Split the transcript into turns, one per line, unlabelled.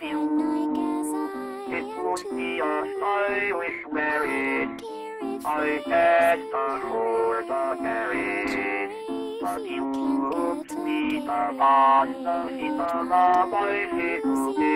love you. It would be a stylish marriage. I had the for the marriage. But you would be the boss of the love I feel for.